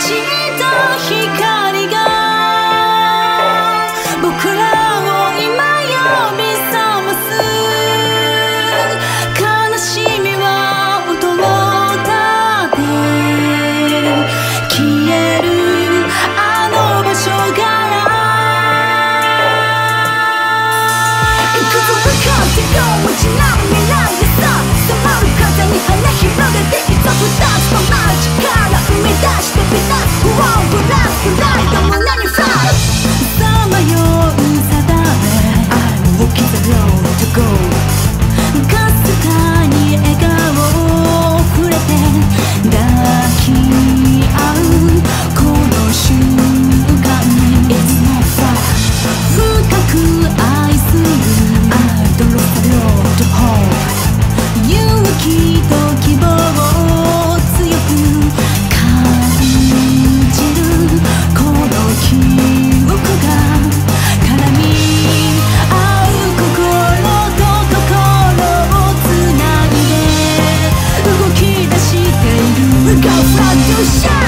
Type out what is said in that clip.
消 go from the shadows